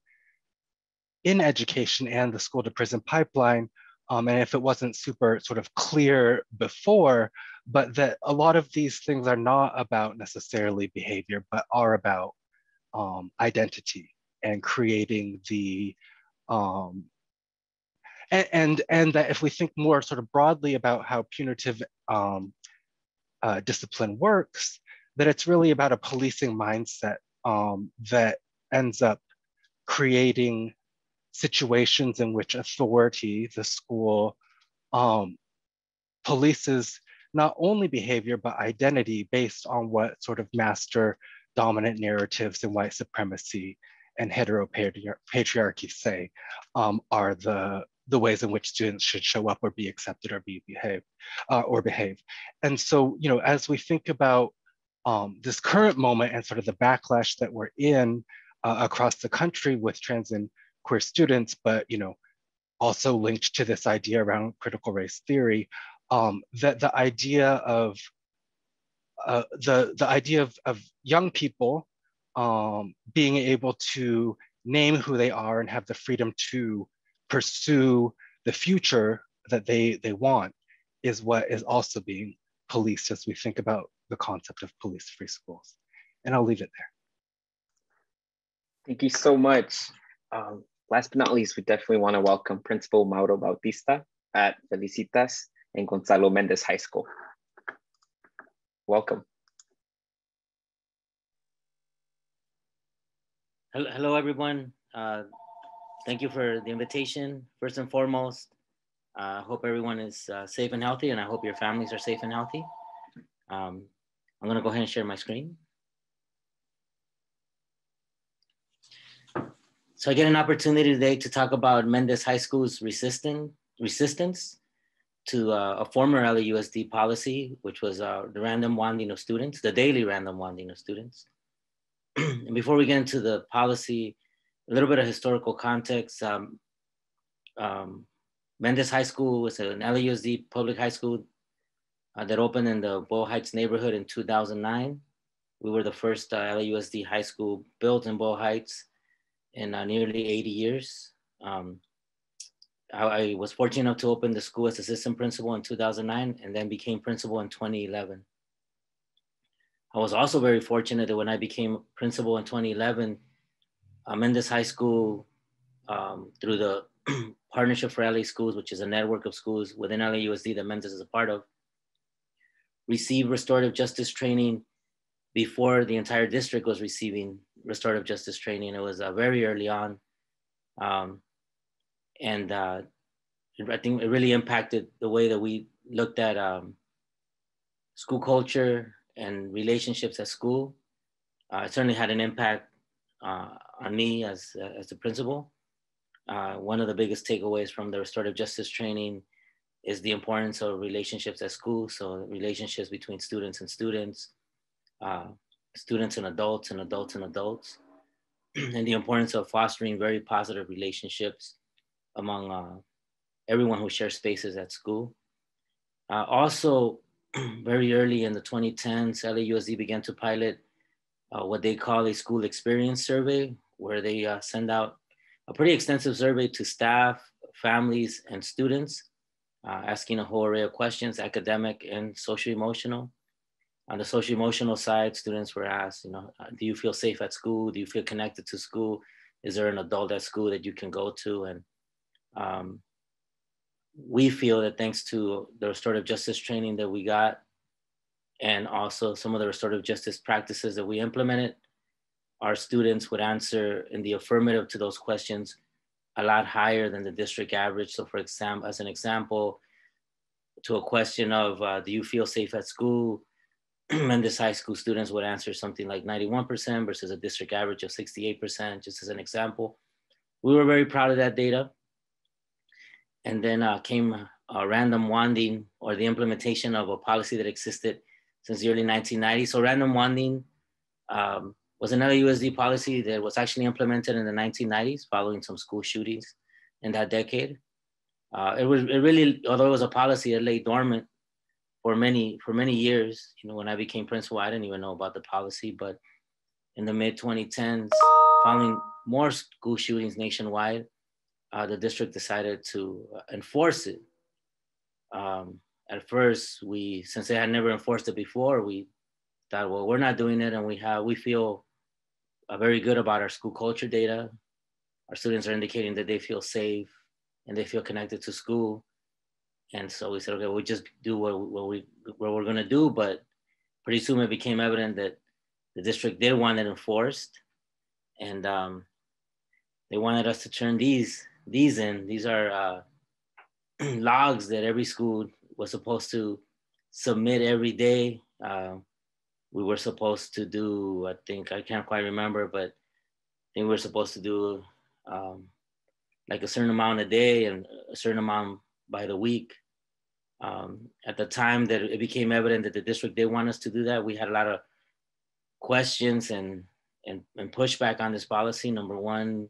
in education and the school to prison pipeline. Um, and if it wasn't super sort of clear before, but that a lot of these things are not about necessarily behavior, but are about um, identity and creating the um, and, and, and that if we think more sort of broadly about how punitive um, uh, discipline works, that it's really about a policing mindset um, that ends up creating situations in which authority, the school, um, polices not only behavior, but identity based on what sort of master dominant narratives and white supremacy and heteropatriarchy say um, are the, the ways in which students should show up or be accepted or be behave uh, or behave. And so, you know, as we think about um, this current moment and sort of the backlash that we're in uh, across the country with trans and queer students, but you know, also linked to this idea around critical race theory, um, that the idea of uh, the the idea of, of young people um, being able to name who they are and have the freedom to pursue the future that they they want is what is also being policed as we think about the concept of police-free schools. And I'll leave it there. Thank you so much. Um, last but not least, we definitely want to welcome Principal Mauro Bautista at Felicitas and Gonzalo Mendez High School. Welcome. Hello, hello everyone. Uh, thank you for the invitation. First and foremost, I uh, hope everyone is uh, safe and healthy, and I hope your families are safe and healthy. Um, I'm gonna go ahead and share my screen. So I get an opportunity today to talk about Mendez High School's resistant, resistance to uh, a former LAUSD policy, which was uh, the random wanding of students, the daily random wanding of students. and before we get into the policy, a little bit of historical context. Um, um, Mendez High School was an LAUSD public high school uh, that opened in the Boyle Heights neighborhood in 2009. We were the first uh, LAUSD high school built in Boyle Heights in uh, nearly 80 years. Um, I, I, was fortunate enough to open the school as assistant principal in 2009 and then became principal in 2011. I was also very fortunate that when I became principal in 2011, uh, Mendez High School, um, through the Partnership for LA Schools, which is a network of schools within LAUSD that Mendez is a part of, receive restorative justice training before the entire district was receiving restorative justice training. It was uh, very early on. Um, and uh, I think it really impacted the way that we looked at um, school culture and relationships at school. Uh, it certainly had an impact uh, on me as, as the principal. Uh, one of the biggest takeaways from the restorative justice training is the importance of relationships at school. So relationships between students and students, uh, students and adults and adults and adults, and the importance of fostering very positive relationships among uh, everyone who shares spaces at school. Uh, also, very early in the 2010s, LAUSD began to pilot uh, what they call a school experience survey, where they uh, send out a pretty extensive survey to staff, families, and students, uh, asking a whole array of questions, academic and social emotional. On the social emotional side, students were asked, you know, uh, do you feel safe at school? Do you feel connected to school? Is there an adult at school that you can go to? And um, we feel that thanks to the restorative justice training that we got and also some of the restorative justice practices that we implemented, our students would answer in the affirmative to those questions a lot higher than the district average. So for example, as an example, to a question of, uh, do you feel safe at school? and this High School students would answer something like 91% versus a district average of 68%, just as an example. We were very proud of that data and then uh, came random wanding or the implementation of a policy that existed since the early 1990s. So random wanding um, was another USD policy that was actually implemented in the 1990s following some school shootings in that decade. Uh, it was it really, although it was a policy, it lay dormant for many for many years. You know, when I became principal, I didn't even know about the policy, but in the mid 2010s, following more school shootings nationwide, uh, the district decided to enforce it. Um, at first, we since they had never enforced it before, we thought, well, we're not doing it, and we have we feel uh, very good about our school culture data. Our students are indicating that they feel safe and they feel connected to school, and so we said, okay, we just do what, what we what we're gonna do. But pretty soon, it became evident that the district did want it enforced, and um, they wanted us to turn these these in. These are uh, logs that every school was supposed to submit every day. Uh, we were supposed to do, I think, I can't quite remember, but I think we were supposed to do um, like a certain amount a day and a certain amount by the week. Um, at the time that it became evident that the district did want us to do that, we had a lot of questions and, and, and pushback on this policy. Number one,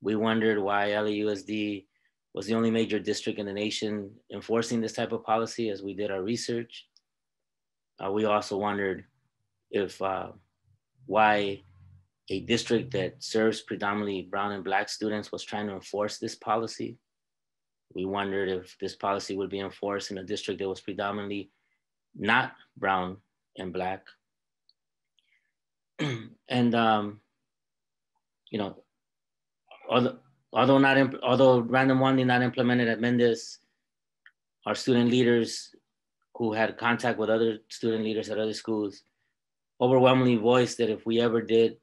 we wondered why LAUSD was the only major district in the nation enforcing this type of policy as we did our research. Uh, we also wondered if uh, why a district that serves predominantly brown and black students was trying to enforce this policy. We wondered if this policy would be enforced in a district that was predominantly not brown and black. and um, you know, although, although not although random wanding not implement it at Mendez, our student leaders who had contact with other student leaders at other schools overwhelmingly voiced that if we ever did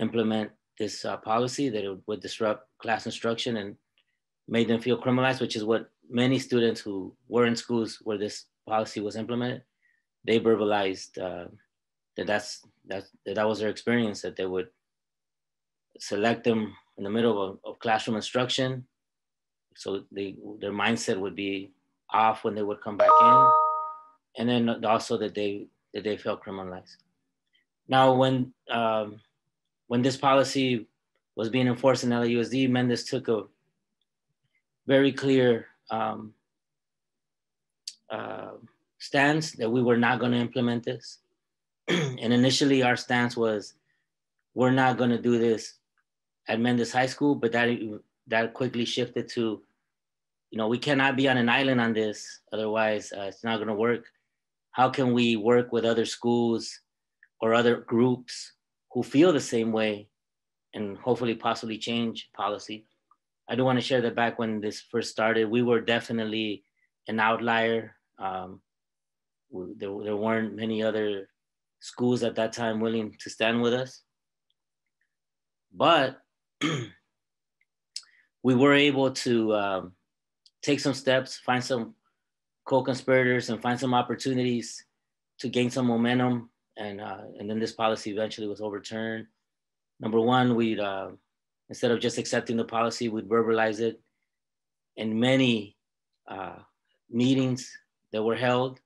implement this uh, policy, that it would disrupt class instruction and made them feel criminalized, which is what many students who were in schools where this policy was implemented, they verbalized uh, that that's that, that was their experience, that they would select them in the middle of, of classroom instruction. So they, their mindset would be off when they would come back in. And then also that they, that they felt criminalized. Now, when, um, when this policy was being enforced in LAUSD, Mendez took a very clear um, uh, stance that we were not going to implement this. and initially, our stance was we're not going to do this at Mendez High School, but that that quickly shifted to, you know, we cannot be on an island on this, otherwise uh, it's not going to work. How can we work with other schools or other groups who feel the same way, and hopefully possibly change policy? I do want to share that back when this first started, we were definitely an outlier. Um, there, there weren't many other schools at that time willing to stand with us. But we were able to um, take some steps, find some co-conspirators and find some opportunities to gain some momentum and uh, and then this policy eventually was overturned. Number one, we'd uh, instead of just accepting the policy, we'd verbalize it. In many uh, meetings that were held,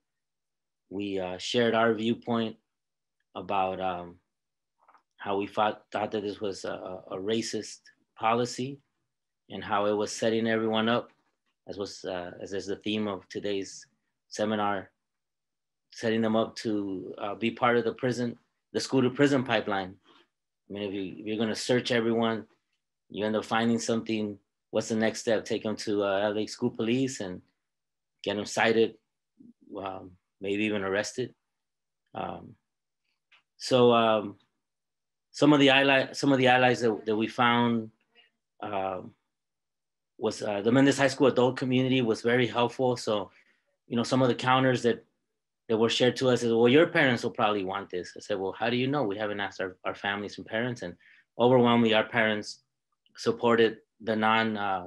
we uh, shared our viewpoint about um, how we thought, thought that this was a, a, racist policy and how it was setting everyone up, as was uh, as is the theme of today's seminar, setting them up to uh, be part of the prison, the school to prison pipeline. I mean, if, you, if you're going to search everyone, you end up finding something. What's the next step? Take them to uh, LA School Police and get them cited, um, maybe even arrested. Um, so um, some of the highlight, some of the highlights that, that we found um, was uh, the Mendez High School adult community was very helpful. So, you know, some of the counters that that were shared to us is, well, your parents will probably want this. I said, well, how do you know? We haven't asked our, our families and parents. And overwhelmingly, our parents supported the non, uh,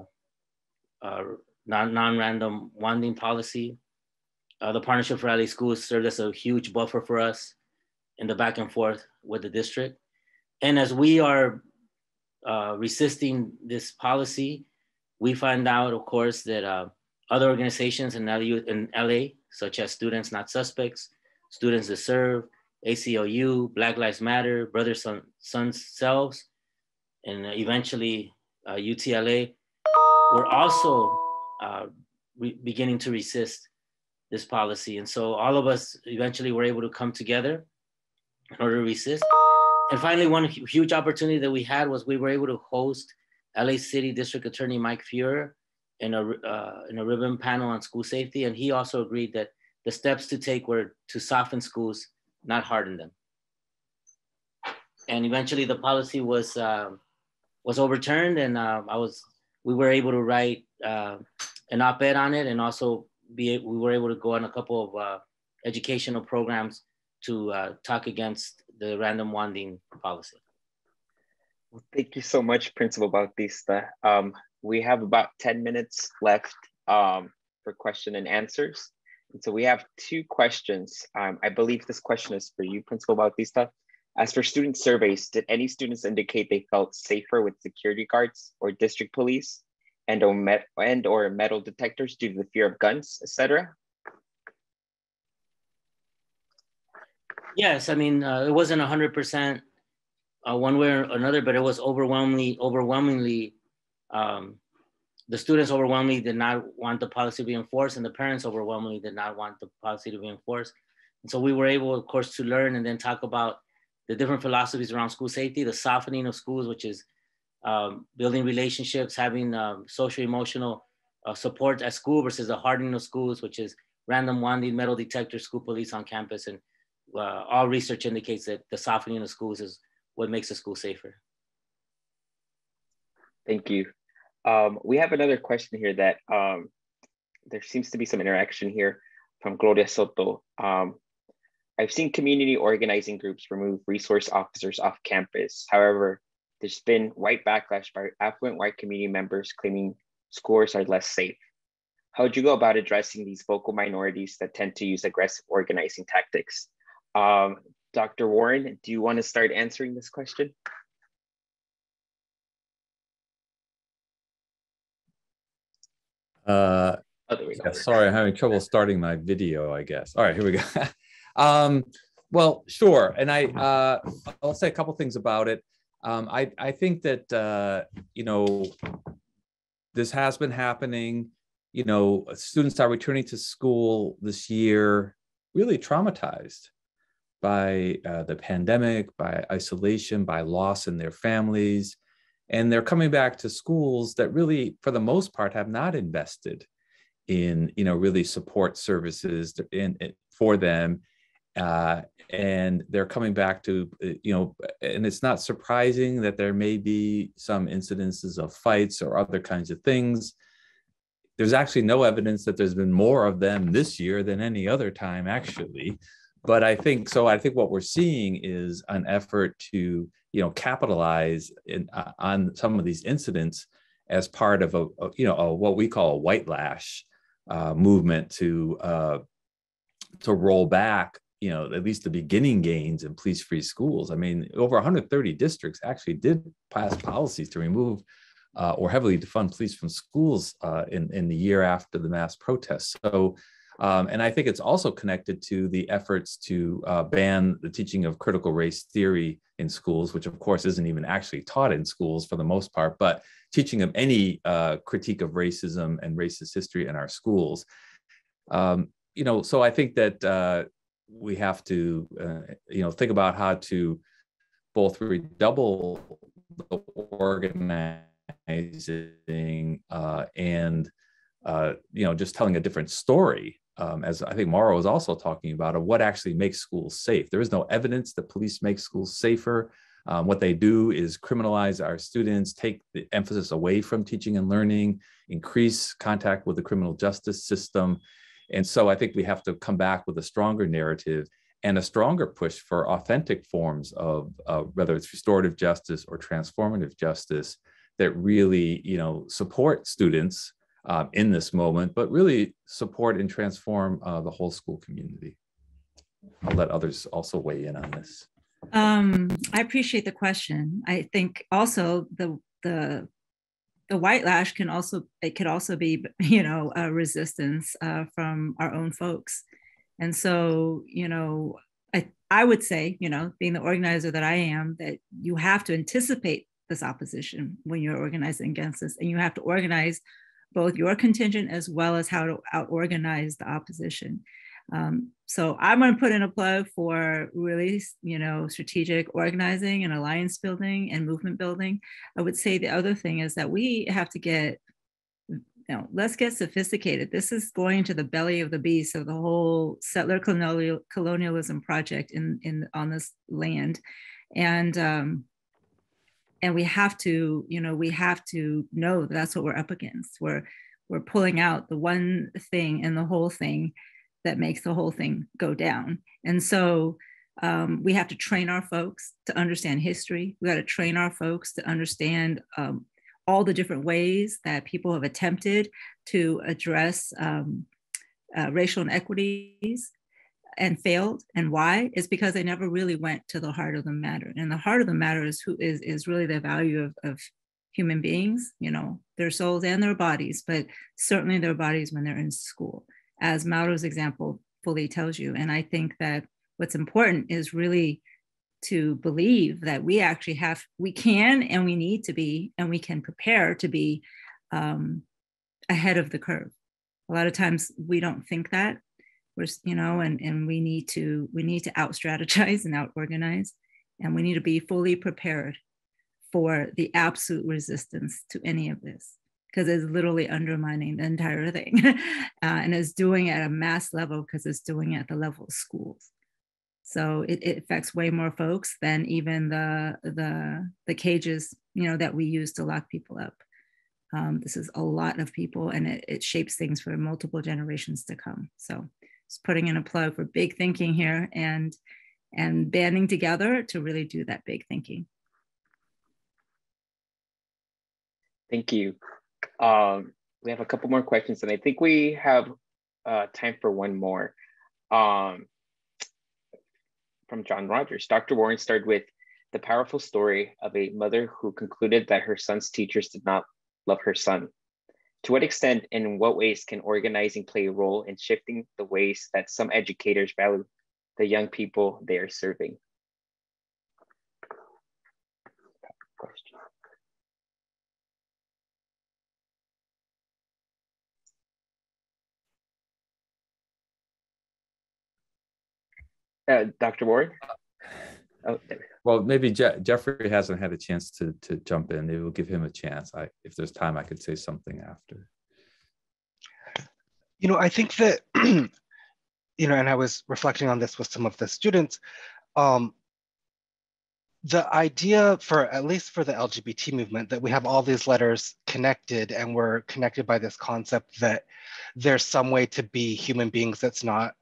uh, non, non-random wanding policy. Uh, the Partnership for LA Schools served as a huge buffer for us in the back and forth with the district. And as we are uh, resisting this policy, we find out, of course, that uh, other organizations in, LA, in LA such as Students Not Suspects, Students That Serve, ACLU, Black Lives Matter, Brothers Son, Sons Selves, and eventually uh, UTLA were also uh, beginning to resist this policy. And so all of us eventually were able to come together in order to resist. And finally, one huge opportunity that we had was we were able to host LA City District Attorney Mike Feuer in a, uh, in a ribbon panel on school safety. And he also agreed that the steps to take were to soften schools, not harden them. And eventually the policy was, uh, was overturned and uh, I was, we were able to write uh, an op-ed on it and also be, we were able to go on a couple of uh, educational programs to uh, talk against the random wanding policy. Well, thank you so much, Principal Bautista. Um, we have about 10 minutes left um, for question and answers. And so we have two questions. Um, I believe this question is for you, Principal Bautista. As for student surveys, did any students indicate they felt safer with security guards or district police and or, met and or metal detectors due to the fear of guns, etc.? Yes, I mean, uh, it wasn't 100% uh, one way or another, but it was overwhelmingly, overwhelmingly um, the students overwhelmingly did not want the policy to be enforced and the parents overwhelmingly did not want the policy to be enforced. And so we were able, of course, to learn and then talk about the different philosophies around school safety, the softening of schools, which is um, building relationships, having um, social emotional uh, support at school versus the hardening of schools, which is random wanding, metal detector, school police on campus. And uh, all research indicates that the softening of schools is what makes a school safer. Thank you. Um, we have another question here that um, there seems to be some interaction here from Gloria Soto. Um, I've seen community organizing groups remove resource officers off campus. However, there's been white backlash by affluent white community members claiming schools are less safe. How would you go about addressing these vocal minorities that tend to use aggressive organizing tactics? Um, Dr. Warren, do you want to start answering this question? Uh, oh, yeah, sorry, I'm having trouble starting my video, I guess. All right, here we go. um, well, sure. And I, uh, I'll say a couple things about it. Um, I, I think that, uh, you know, this has been happening. You know, students are returning to school this year really traumatized by uh, the pandemic, by isolation, by loss in their families and they're coming back to schools that really for the most part have not invested in you know really support services in, in for them. Uh, and they're coming back to uh, you know and it's not surprising that there may be some incidences of fights or other kinds of things. There's actually no evidence that there's been more of them this year than any other time actually. But i think so i think what we're seeing is an effort to you know capitalize in, uh, on some of these incidents as part of a, a you know a, what we call a white lash uh, movement to uh, to roll back you know, at least the beginning gains in police-free schools. I mean, over 130 districts actually did pass policies to remove uh, or heavily defund police from schools uh, in, in the year after the mass protests. So, um, and I think it's also connected to the efforts to uh, ban the teaching of critical race theory in schools, which of course isn't even actually taught in schools for the most part, but teaching of any uh, critique of racism and racist history in our schools. Um, you know, so I think that uh, we have to, uh, you know, think about how to both redouble the organizing uh, and, uh, you know, just telling a different story. Um, as I think Mauro was also talking about, of what actually makes schools safe. There is no evidence that police make schools safer. Um, what they do is criminalize our students, take the emphasis away from teaching and learning, increase contact with the criminal justice system. And so I think we have to come back with a stronger narrative and a stronger push for authentic forms of uh, whether it's restorative justice or transformative justice that really, you know, support students um, in this moment, but really support and transform uh, the whole school community. I'll let others also weigh in on this. Um, I appreciate the question. I think also the the the white lash can also it could also be you know a resistance uh, from our own folks, and so you know I I would say you know being the organizer that I am that you have to anticipate this opposition when you're organizing against this, and you have to organize both your contingent as well as how to out organize the opposition. Um, so I'm going to put in a plug for really, you know, strategic organizing and alliance building and movement building. I would say the other thing is that we have to get, you know, let's get sophisticated. This is going to the belly of the beast of the whole settler colonial, colonialism project in, in on this land, and um, and we have to, you know, we have to know that that's what we're up against. We're we're pulling out the one thing and the whole thing that makes the whole thing go down. And so um, we have to train our folks to understand history. We got to train our folks to understand um, all the different ways that people have attempted to address um, uh, racial inequities and failed and why is because they never really went to the heart of the matter and the heart of the matter is who is is really the value of, of human beings you know their souls and their bodies but certainly their bodies when they're in school as Mauro's example fully tells you. And I think that what's important is really to believe that we actually have, we can and we need to be, and we can prepare to be um, ahead of the curve. A lot of times we don't think that we're, you know, and, and we need to, we need to out strategize and out organize, and we need to be fully prepared for the absolute resistance to any of this because it's literally undermining the entire thing uh, and it's doing it at a mass level because it's doing it at the level of schools. So it, it, affects way more folks than even the the the cages you know that we use to lock people up. Um, this is a lot of people and it, it shapes things for multiple generations to come. So just putting in a plug for big thinking here and and banding together to really do that big thinking Thank you. Um, we have a couple more questions, and I think we have uh, time for one more. Um, from John Rogers, Dr. Warren started with the powerful story of a mother who concluded that her son's teachers did not love her son. To what extent and in what ways can organizing play a role in shifting the ways that some educators value the young people they are serving? Question. Uh, Dr. Ward? Oh, well, maybe Je- Geoffrey hasn't had a chance to to jump in. Maybe we'll give him a chance. I, if there's time, I could say something after. You know, I think that, you know, and I was reflecting on this with some of the students. Um, the idea for at least for the LGBT movement that we have all these letters connected and we're connected by this concept that there's some way to be human beings that's not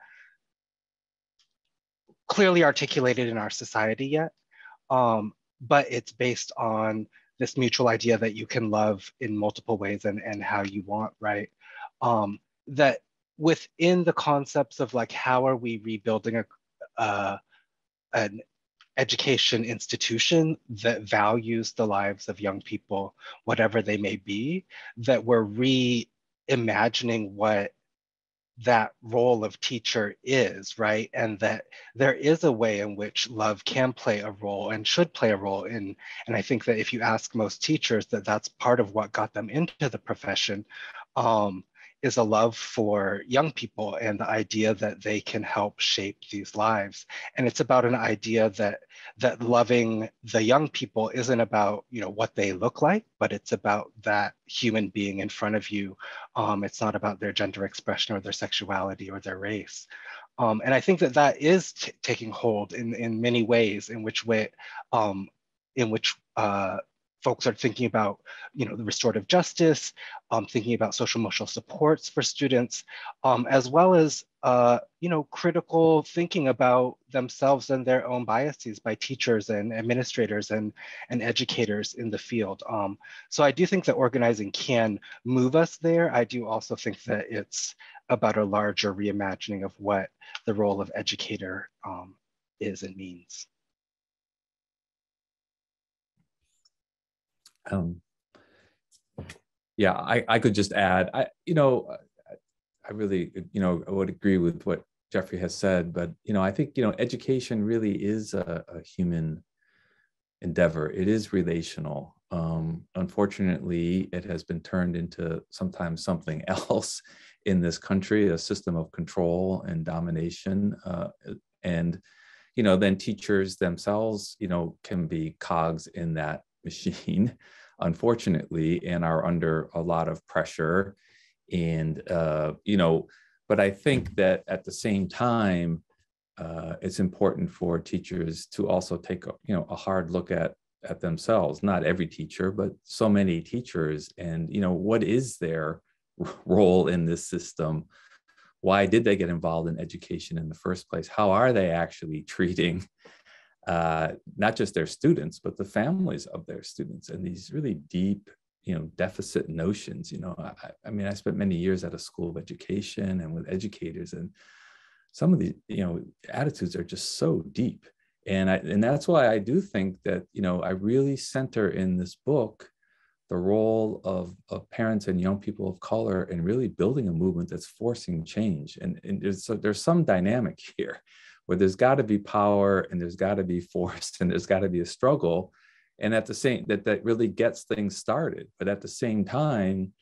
clearly articulated in our society yet, um, but it's based on this mutual idea that you can love in multiple ways and, and how you want, right? Um, that within the concepts of like, how are we rebuilding a, uh, an education institution that values the lives of young people, whatever they may be, that we're reimagining what that role of teacher is, right? And that there is a way in which love can play a role and should play a role in. And I think that if you ask most teachers, that that's part of what got them into the profession. Um, is a love for young people and the idea that they can help shape these lives. And it's about an idea that that loving the young people isn't about you know what they look like but it's about that human being in front of you. Um, it's not about their gender expression or their sexuality or their race. Um, and i think that that is taking hold in in many ways in which way um, in which uh, folks are thinking about, you know, the restorative justice, um, thinking about social emotional supports for students, um, as well as, uh, you know, critical thinking about themselves and their own biases by teachers and administrators and, and educators in the field. Um, so I do think that organizing can move us there. I do also think that it's about a larger reimagining of what the role of educator um, is and means. Um, yeah, I, I could just add, I, you know, I really, you know, I would agree with what Geoffrey has said, but, you know, I think, you know, education really is a, a human endeavor. It is relational. Um, unfortunately, it has been turned into sometimes something else in this country, a system of control and domination. Uh, and, you know, then teachers themselves, you know, can be cogs in that machine, unfortunately, and are under a lot of pressure. And, uh, you know, but I think that at the same time, uh, it's important for teachers to also take, a, you know, a hard look at at themselves. Not every teacher, but so many teachers, and you know, what is their role in this system? Why did they get involved in education in the first place? How are they actually treating uh, not just their students, but the families of their students, and these really deep, you know, deficit notions. You know, I, I mean, I spent many years at a school of education and with educators, and some of the, you know, attitudes are just so deep, and I, and that's why I do think that, you know, I really center in this book the role of, of parents and young people of color in really building a movement that's forcing change. And, and there's, so there's some dynamic here where there's got to be power and there's got to be force and there's got to be a struggle. And at the same that that really gets things started. But at the same time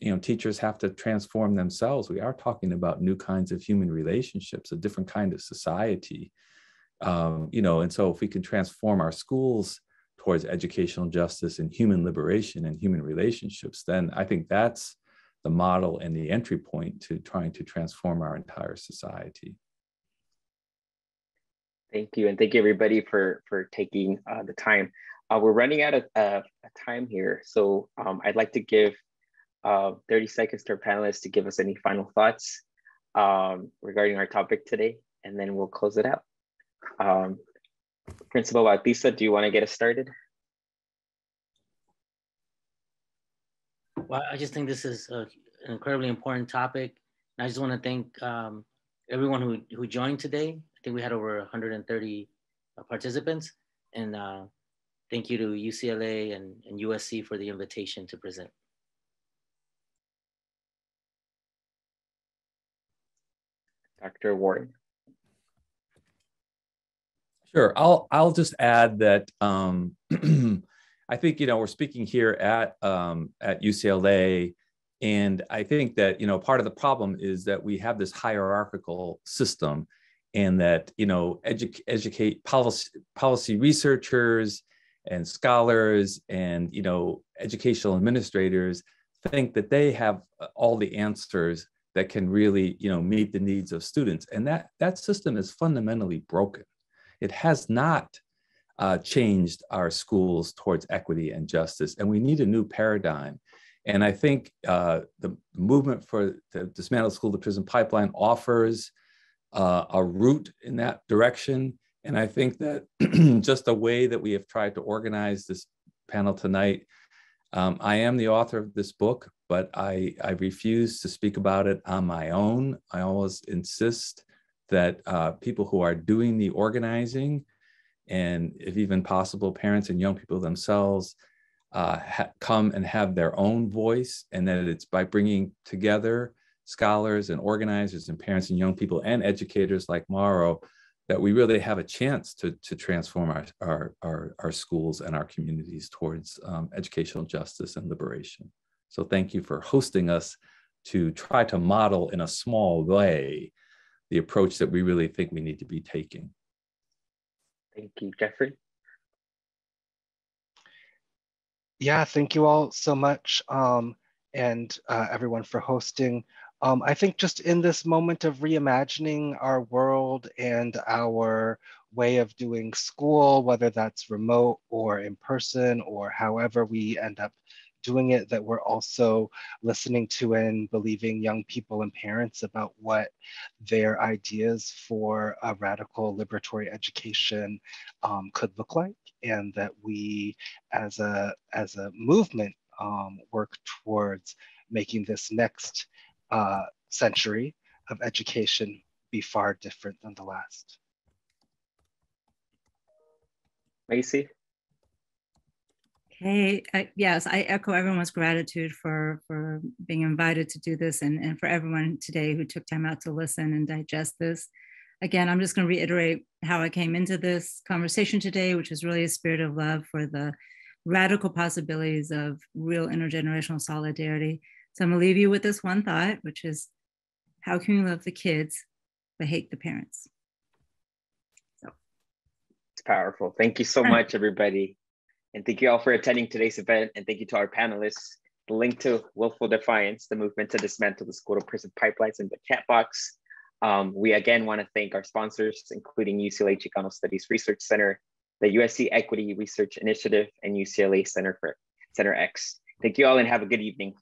you know teachers have to transform themselves. We are talking about new kinds of human relationships a different kind of society. Um, you know and so if we can transform our schools towards educational justice and human liberation and human relationships then i think that's the model and the entry point to trying to transform our entire society Thank you, and thank you everybody for for taking uh, the time. Uh, we're running out of uh, time here, so um, I'd like to give uh, 30 seconds to our panelists to give us any final thoughts um, regarding our topic today, and then we'll close it out. Um, Principal Bautista, do you want to get us started? Well, I just think this is a, an incredibly important topic. And I just want to thank um, everyone who, who joined today think we had over 130 uh, participants. And uh, thank you to UCLA and, and USC for the invitation to present. Dr. Warren. Sure, I'll I'll just add that um, I think you know we're speaking here at um, at UCLA, and I think that you know part of the problem is that we have this hierarchical system, and that you know edu- educate policy policy researchers and scholars and you know educational administrators think that they have uh, all the answers that can really you know meet the needs of students. And that that system is fundamentally broken. It has not uh, changed our schools towards equity and justice and we need a new paradigm. And i think uh, the movement for the dismantle school to prison pipeline offers uh, a route in that direction. And I think that just the way that we have tried to organize this panel tonight, um, I am the author of this book, but I, I refuse to speak about it on my own. I always insist that uh, people who are doing the organizing and if even possible, parents and young people themselves uh, come and have their own voice, and that it's by bringing together scholars and organizers and parents and young people and educators like Mauro that we really have a chance to, to transform our, our, our, our schools and our communities towards um, educational justice and liberation. So thank you for hosting us to try to model in a small way the approach that we really think we need to be taking. Thank you, Geoffrey. Yeah, thank you all so much um, and uh, everyone for hosting. Um, I think just in this moment of reimagining our world and our way of doing school, whether that's remote or in person or however we end up doing it that we're also listening to and believing young people and parents about what their ideas for a radical liberatory education um, could look like and that we as a as a movement um, work towards making this next uh, century of education be far different than the last. Maisie? Hey, uh, yes, I echo everyone's gratitude for for being invited to do this and, and for everyone today who took time out to listen and digest this. Again, I'm just going to reiterate how I came into this conversation today, which is really a spirit of love for the radical possibilities of real intergenerational solidarity. So I'm going to leave you with this one thought, which is how can we love the kids but hate the parents? So it's powerful. Thank you so much, everybody. And thank you all for attending today's event. And thank you to our panelists. The link to Willful Defiance, the movement to dismantle the school to prison pipelines in the chat box. Um, we again want to thank our sponsors, including UCLA Chicano Studies Research Center, the USC Equity Research Initiative, and UCLA Center for Center X. Thank you all and have a good evening.